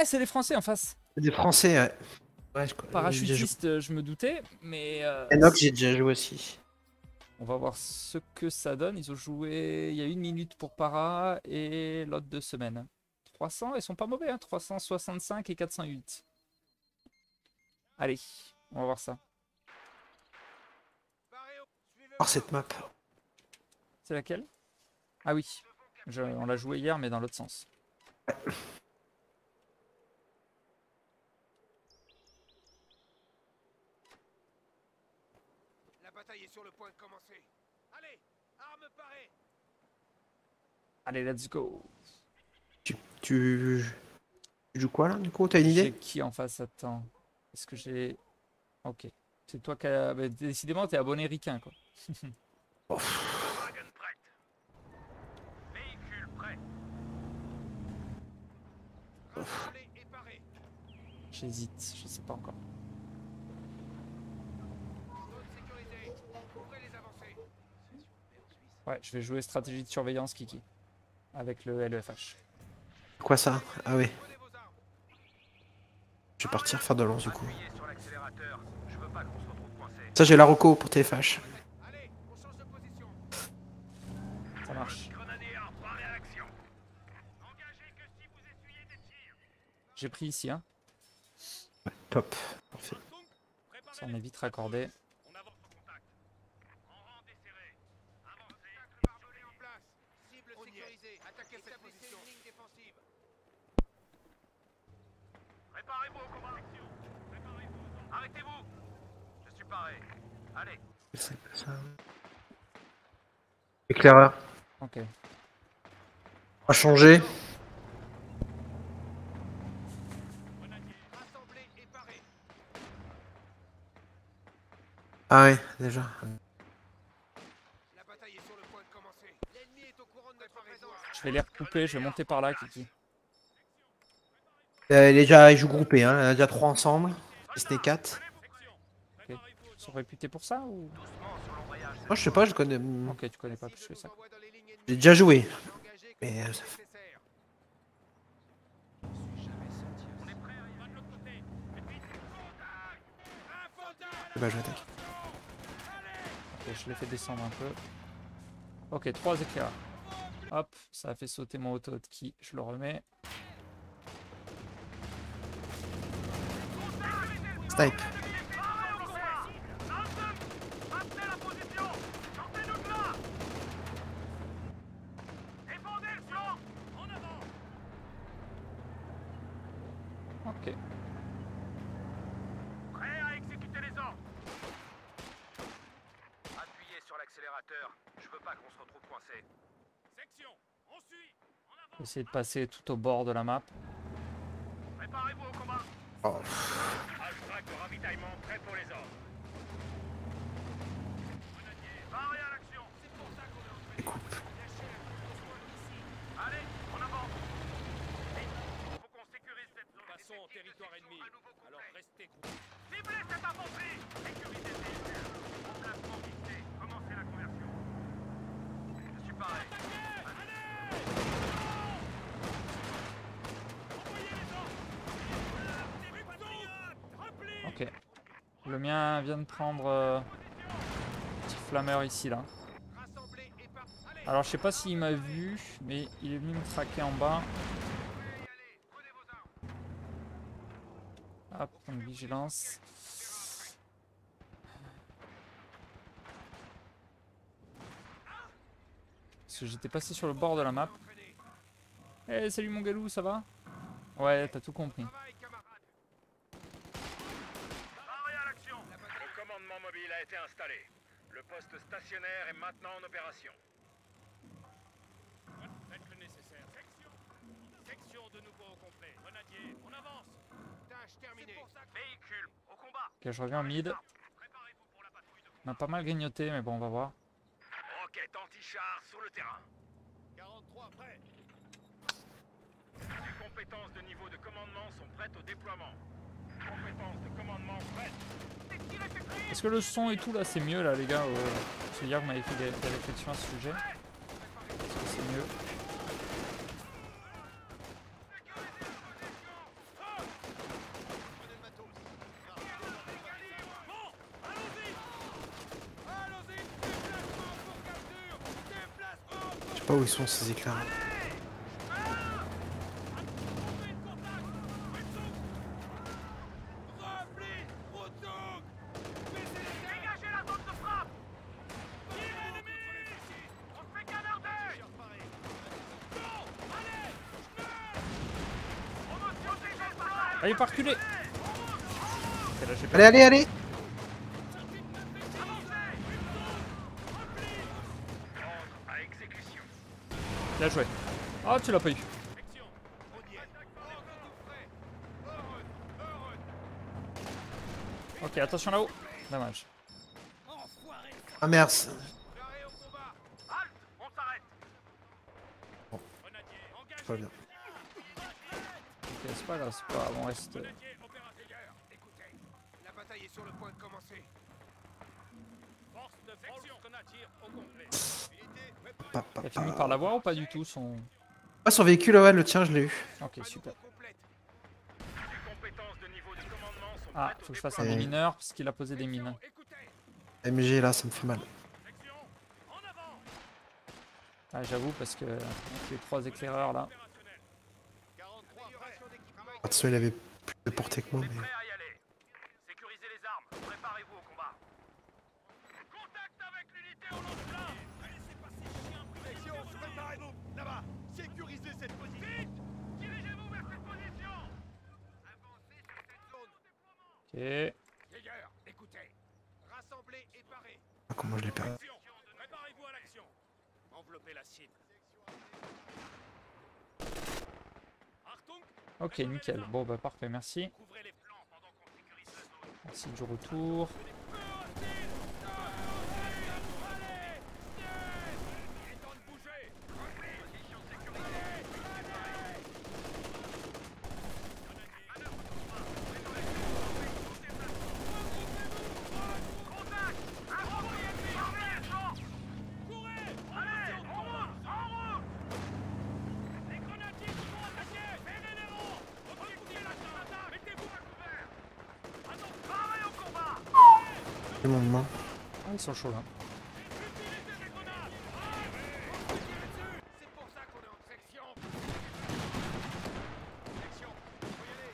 Eh, c'est les Français en face. Des Français, ouais. ouais je... Parachutiste, euh, je me doutais, mais. Euh, Enoch, j'ai déjà joué aussi. On va voir ce que ça donne. Ils ont joué. Il y a une minute pour Para et l'autre deux semaines. 300, ils sont pas mauvais, hein 365 et 408. Allez, on va voir ça. Alors cette map. C'est laquelle? Ah oui, on l'a joué hier mais dans l'autre sens. La bataille est sur le point de commencer. Allez, let's go. Tu, tu, joues quoi là du coup T'as une idée? Qui en face Attends. Est-ce que j'ai. Ok. C'est toi qui as. Bah, décidément, t'es abonné ricain quoi. oh. J'hésite, je sais pas encore. Ouais, je vais jouer stratégie de surveillance Kiki. Avec le LEFH. Quoi ça? Ah oui. Je vais partir faire de lance du coup. Ça j'ai la reco pour TFH. Ça marche. J'ai pris ici hein. top. Parfait. Ça on est vite raccordé. Préparez-vous au combat. Arrêtez-vous. Je suis paré. Allez. C'est ça. Éclaireur. Ok. On va changer. Ah ouais, déjà. La bataille est sur le point de commencer. L'ennemi est au courant de notre présence. Je vais les recouper, je vais monter par là, Kiki. Euh, il est déjà, il joue groupé, hein. Il y a déjà trois ensemble. C'était 4. Ok. Ils sont réputés pour ça ou? Moi je sais pas, je connais. Ok, tu connais pas plus que ça. J'ai déjà joué. Mais. Bah, je attaque. Ok, je l'ai fait descendre un peu. Ok, trois éclairs. Hop, ça a fait sauter mon auto qui je le remets. Ok. Prêt à exécuter les ordres. Appuyez sur l'accélérateur. Je veux pas qu'on se retrouve coincé. Section, on suit. On Essayer de passer tout au bord de la map. Préparez-vous au combat. Oh. de ravitaillement prêt pour les ordres. Paré à l'action. C'est pour ça qu'on est en Coupe. Allez, on avance. Faut qu'on sécurise cette zone. Passons au territoire ennemi. Alors restez groupés. Ciblez cette infanterie. Sécurisez ces véhicules. Emplacement fixé. Commencez la conversion. Je suis pareil. Ok. Le mien vient de prendre euh, petit flammeur ici là. Alors je sais pas s'il m'a vu, mais il est venu me traquer en bas. Hop, une vigilance. Parce que j'étais passé sur le bord de la map. Eh salut mon galou, ça va? Ouais, t'as tout compris. Installé. Le poste stationnaire est maintenant en opération. Faites le nécessaire. Section Section de nouveau au complet. Grenadier, on avance Tâche terminée. Véhicule, au combat Ok, je reviens en mid. On a pas mal grignoté, mais bon, on va voir. Roquette anti-char sur le terrain. 43 prêts. Les compétences de niveau de commandement sont prêtes au déploiement. Compétences de commandement prêtes. Est-ce que le son et tout là c'est mieux là les gars euh, Parce que hier vous m'avez fait des, réflexions à ce sujet. Est-ce que c'est mieux? Je sais pas où ils sont ces éclairs. Allez, allez, allez. Bien joué. Ah, tu l'as pas eu. Ok, attention là-haut. Dommage. Ah merde Bon. Pas bien. Ok, c'est pas grave, c'est pas grave, on reste... sur le point de commencer. Force de section grenadier au complet. Unité, préparez Pa, pa, T'as fini pa. par l'avoir ou pas du tout son... Ah, son véhicule, ouais, le tien, je l'ai eu. Ok, super. Ah, faut que je fasse un déploiement. démineur parce qu'il a posé des mines. Écoutez, MG là, ça me fait mal. Ah, j'avoue parce que avec les trois éclaireurs là. Opérationnel. 43 amélioration d'équipement. De toute façon, il avait plus de portée que moi, mais. Prêt à y aller. Sécurisez les armes. Préparez-vous au combat. Contact avec l'unité au lance-flamme. Allez, c'est passé, chien. Section, préparez-vous. Là-bas. Sécurisez cette position. Vite Dirigez-vous vers cette position. Avancez sur cette zone. Jaeger, écoutez. Rassemblez et parez. Ah, comment je l'ai perdu. Préparez-vous à l'action. Enveloppez la cible. Ok, nickel. Bon, bah parfait, merci. Merci du retour. Il est temps de bouger Position sécurisée Contact Infanterie ennemie Armée champ Courez Allez En route En route Les grenadiers se font attaquer Ferrez les rangs Occupez la zone d'attaque Mettez-vous à couvert Attention Parez au combat C'est mon main. Ah, ils sont chauds là. Utilisez des grenades C'est pour ça qu'on est en section Section, faut y aller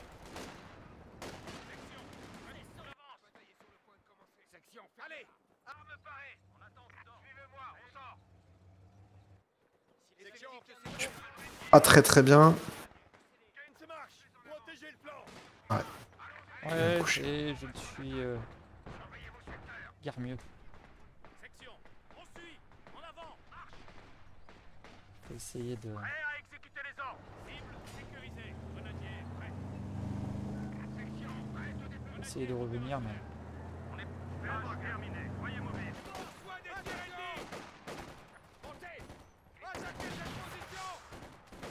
Section, allez, On attend, suivez-moi, on sort Si Pas très très bien. Le Ouais, couché. et je suis euh, mieux. Section, on suit En avant Marche Faut essayer de. Prêt à exécuter les ordres Cible sécurisée Grenadier, prêt Section, prête au déploiement essayer de revenir, mais. On est Page terminé. Soyez mobile. Reçoit des tirs ennemis. Montez. Attaquez cette position.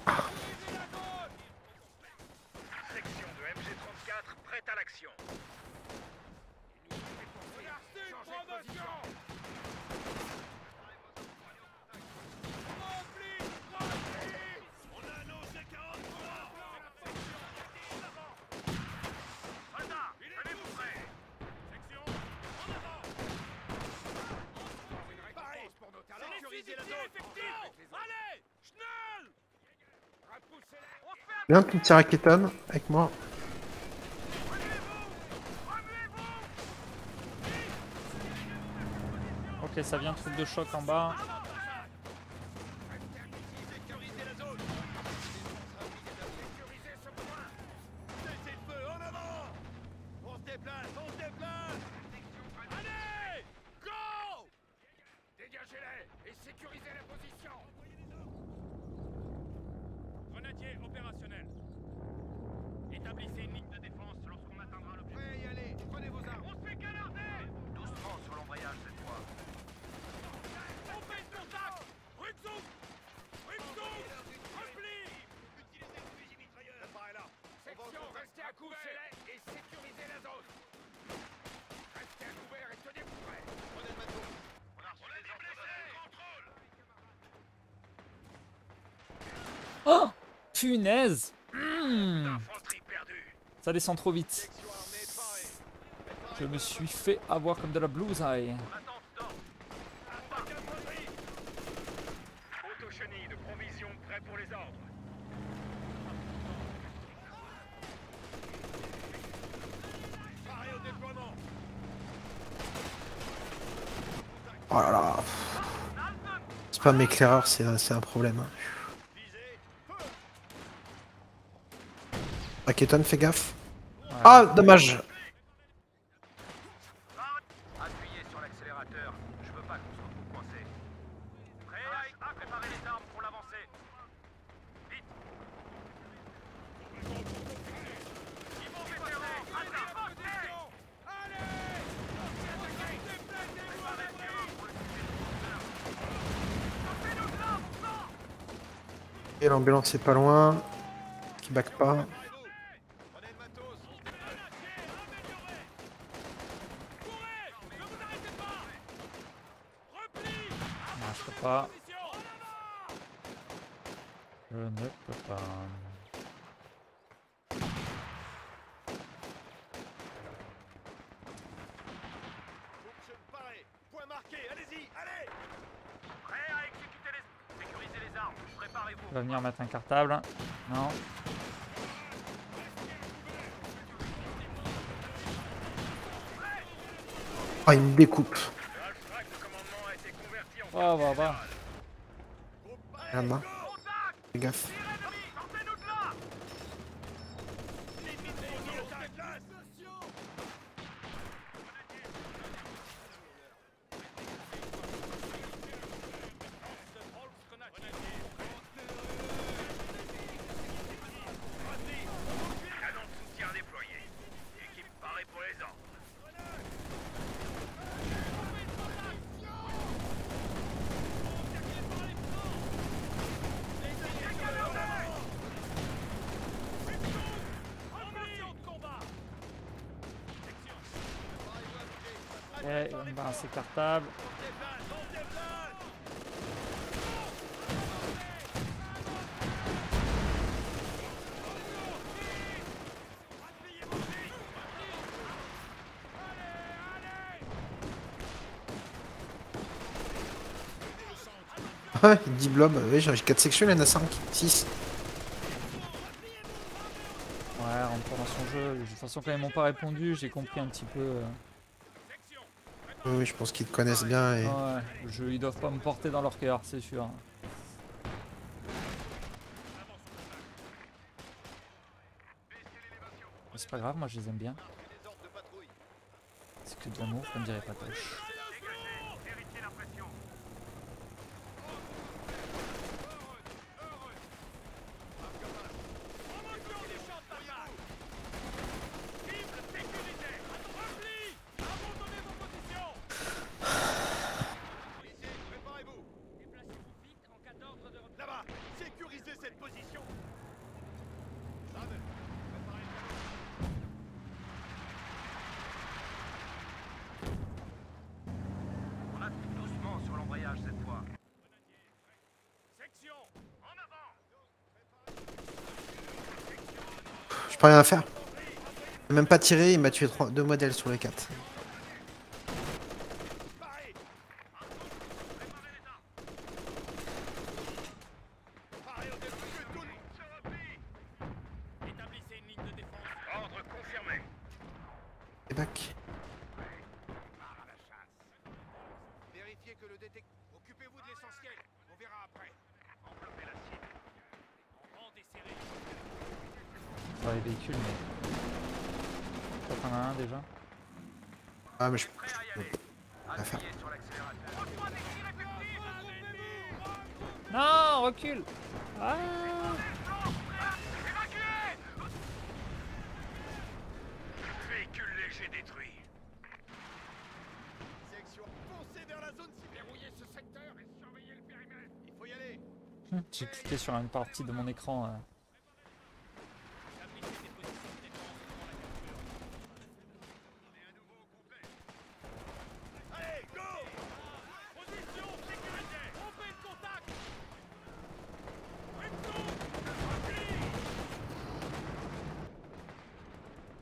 Utilisez la zone. Section de MG34 prête à l'action. Viens, ton petit rakéton avec moi. Ok, ça vient, truc de choc en bas. Sécurisez la zone Sécurisez ce point Cessez le feu, en avant On se déplace, on se déplace Allez Go Dégagez-les et sécurisez la position Grenadier opérationnel Établissez une ligne de défense lorsqu'on atteindra le Prêt à y aller, prenez vos armes On se fait canarder Doucement sur l'embrayage cette fois On fait le contact Rückzug Rückzug Rempli Utilisez le fusil mitrailleur Par là Section, restez à couvert et sécurisez la zone Restez à couvert et tenez-vous prêts Prenez le bateau On a reçu des blessés Contrôle Oh Ça descend trop vite. Je me suis fait avoir comme de la déploiement. Oh là là. C'est pas m'éclaireur, c'est un, c'est un problème. hein. Visez. Raketon, fais gaffe. Ouais. Ah, dommage. Appuyez sur l'accélérateur. Je veux pas qu'on se retrouve coincé. Prêt à préparer les armes pour l'avancée. Ils vont vétérans. Avancez Et l'ambulance est pas loin. Qui back pas. Prenez le matos. Non, je peux pas. Je ne peux pas. Option paré. Point marqué. Allez-y. Allez. Prêt à exécuter les... Sécuriser les armes. Préparez-vous. Il va venir mettre un cartable. Non. Ah, il me découpe. Oh, bah, bah. La main. Fais gaffe. Sortez-nous de là L'ennemi de nos attaques Canon de soutien déployé. Équipe parée pour les ordres. Et il va me balancer le cartable. Ouais, 10 blobs. Oui, j'ai 4 sections, il y en a 5. 6. Ouais, rentre dans son jeu. De toute façon, quand ils m'ont pas répondu, j'ai compris un petit peu. euh, Oui, je pense qu'ils te connaissent bien. Et... Ouais, je, ils doivent pas me porter dans leur cœur, c'est sûr. C'est pas grave, moi je les aime bien. C'est que de l'amour, comme dirait Patoche. Vérifiez la pression. Préparez-vous. Déplacez-vous vite en cas d'ordre de Là-bas, sécurisez cette position. Sable, préparez le canon. On appuie doucement sur l'embrayage cette fois. Section, en avant. Je peux rien faire. Même pas tiré, il m'a tué 3, 2 modèles sur les 4. Paré. Préparez les armes. Paré au début. Se replie. Établissez une ligne de défense. Ordre confirmé. Et back. Part à la chasse. Vérifiez que le détecteur... Occupez-vous de l'essentiel. On verra après. Enveloppez la cible. En rang desserré. Sur les véhicules, mais. T'en as un déjà Ah, mais je. Prêt à y aller. va faire. Non, recule Ah Véhicule léger détruit. Section, foncez vers la zone cible. Verrouillez ce secteur et surveillez le périmètre. Il faut y aller. J'ai cliqué sur une partie de mon écran. euh. Établissez des positions de défense devant la capture. On est à nouveau au complet. Allez, go Position sécurisée Rompez le contact Ripton Repli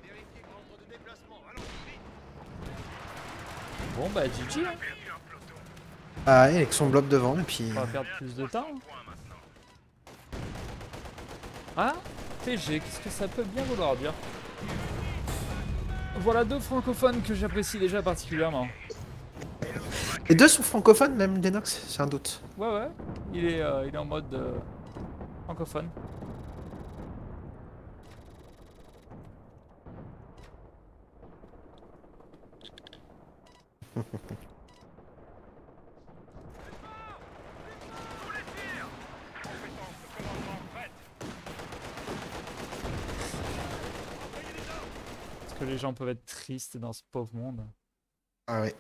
Vérifiez l'ordre de déplacement. Allons, vite Bon, bah, GG, hein. Ah, avec son blob devant, et puis. on va perdre plus de temps. hein. Ah, TG, qu'est-ce que ça peut bien vouloir dire? Voilà deux francophones que j'apprécie déjà particulièrement. Les deux sont francophones, même Denox C'est un doute. Ouais, ouais, il est, euh, il est en mode euh, francophone. Parce que les gens peuvent être tristes dans ce pauvre monde. Ah ouais.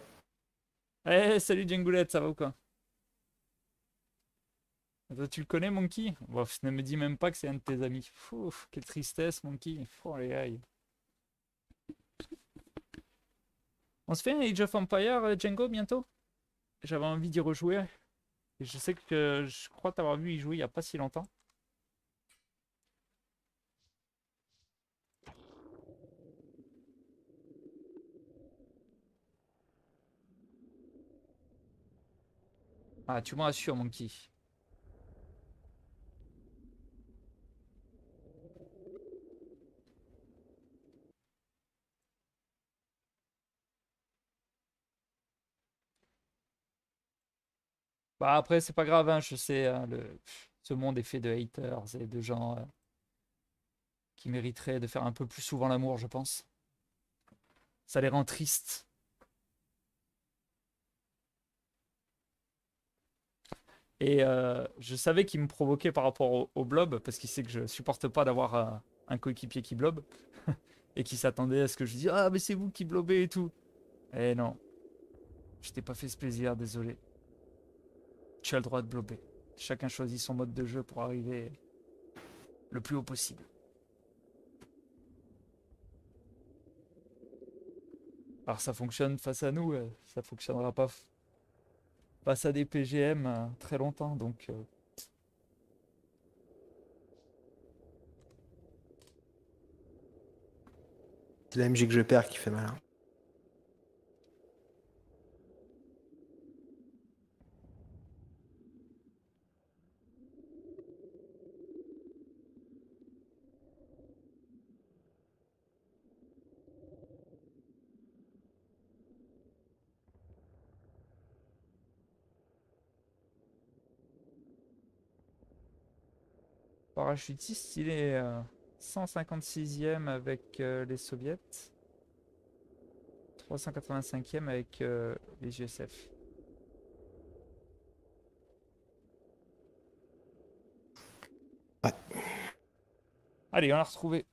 Eh, salut Djangoulette, ça va ou quoi Toi, Tu le connais, Monkey? Bon, Ne me dis même pas que c'est un de tes amis. Fouf, quelle tristesse, Monkey. Oh, les aïe. On se fait un Age of Empire, euh, Django, bientôt? J'avais envie d'y rejouer. Je sais que je crois t'avoir vu y jouer il y a pas si longtemps. Ah, tu m'en assures, Monkey. Bah après, c'est pas grave, hein, je sais, hein, ce monde est fait de haters et de gens euh, qui mériteraient de faire un peu plus souvent l'amour, je pense. Ça les rend tristes. Et euh, je savais qu'il me provoquait par rapport au, blob, parce qu'il sait que je supporte pas d'avoir euh, un coéquipier qui blobe, et qui s'attendait à ce que je dise Ah, mais c'est vous qui blobez et tout. Eh non, je t'ai pas fait ce plaisir, désolé. Tu as le droit de blober. Chacun choisit son mode de jeu pour arriver le plus haut possible. Alors ça fonctionne face à nous, euh, ça fonctionnera pas face à des PGM euh, très longtemps, donc euh, C'est la MJ que je perds qui fait mal. hein. Parachutiste, il est euh, 156e avec euh, les soviets, 385e avec euh, les USF. Ouais. Allez, on l'a retrouvé.